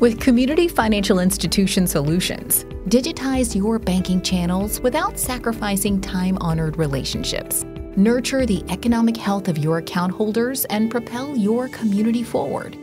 With Community Financial Institution Solutions, digitize your banking channels without sacrificing time honored relationships. Nurture the economic health of your account holders and propel your community forward.